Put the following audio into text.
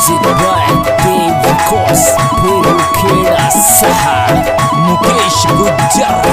Music by Dave Kos Peru Kira Saha Mukesh Gujar